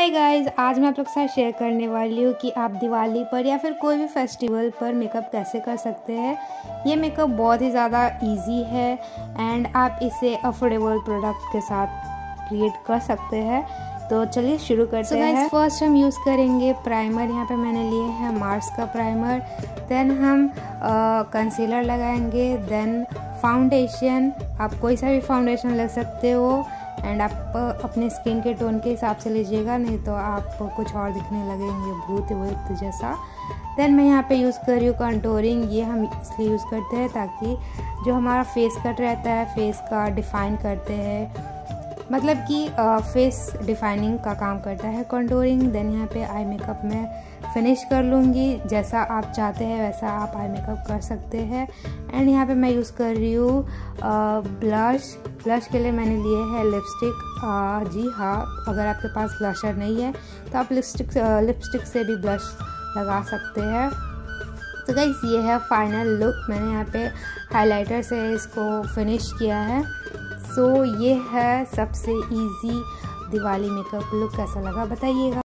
Hi guys आज मैं आप लोग के साथ शेयर करने वाली हूँ कि आप दिवाली पर या फिर कोई भी फेस्टिवल पर मेकअप कैसे कर सकते हैं। ये मेकअप बहुत ही ज़्यादा इजी है एंड आप इसे अफोर्डेबल प्रोडक्ट के साथ क्रिएट कर सकते हैं। तो चलिए शुरू करते so हैं। फ़र्स्ट हम यूज़ करेंगे प्राइमर यहाँ पे मैंने लिए हैं मार्स का प्राइमर देन हम कंसीलर लगाएँगे। देन फाउंडेशन आप कोई सा भी फाउंडेशन लग सकते हो। एंड आप अपने स्किन के टोन के हिसाब से लीजिएगा, नहीं तो आप कुछ और दिखने लगेंगे भूत वूत जैसा। देन मैं यहाँ पे यूज़ कर रही हूँ कंटोरिंग ये हम इसलिए यूज़ करते हैं ताकि जो हमारा फेस कट रहता है फेस का डिफ़ाइन करते हैं। मतलब कि फेस डिफाइनिंग का काम करता है कंटोरिंग देन यहाँ पे आई मेकअप में फिनिश कर लूँगी। जैसा आप चाहते हैं, वैसा आप आई मेकअप कर सकते हैं। एंड यहाँ पे मैं यूज़ कर रही हूँ ब्लश ब्लश के लिए मैंने लिए है लिपस्टिक जी हाँ अगर आपके पास ब्लशर नहीं है तो आप लिपस्टिक लिपस्टिक से भी ब्लश लगा सकते हैं। तो गाइस ये है फाइनल लुक मैंने यहाँ पे हाइलाइटर से इसको फिनिश किया है। सो so, ये है सबसे इजी दिवाली मेकअप लुक कैसा लगा बताइएगा।